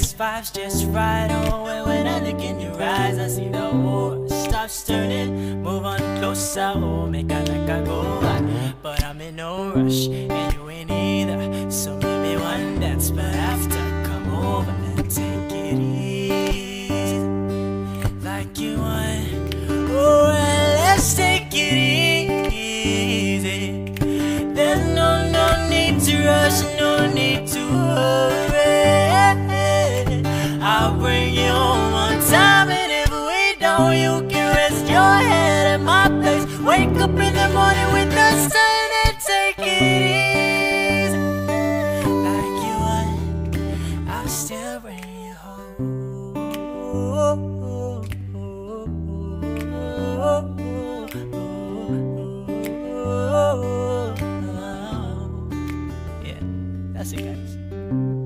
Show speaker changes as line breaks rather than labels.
This vibe's just right. And when I look in your eyes, I see the war stops turning. Move on closer, oh, make I like I go. But I'm in no rush, and you ain't either. So maybe one dance, but after, come over and take it easy. Like you want. I'll bring you home on time And if we don't, you can rest your head at my place. Wake up in the morning with the sun and take it easy. Like you want, I'll still bring you home. Yeah, that's it guys.